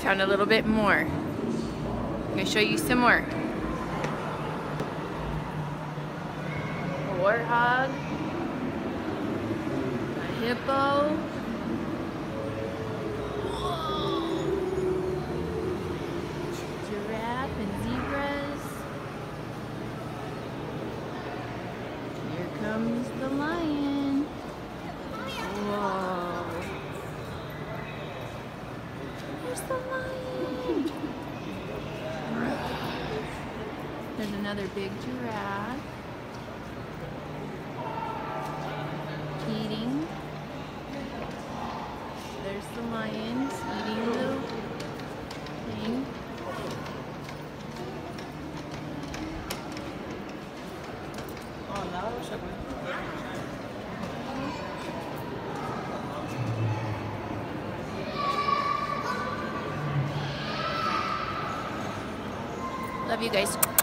found a little bit more. I'm gonna show you some more. A warthog, a hippo, giraffe and zebras. Here comes the lion. Whoa. There's the lion. There's another big giraffe. Eating. There's the lions eating the thing. Love you guys.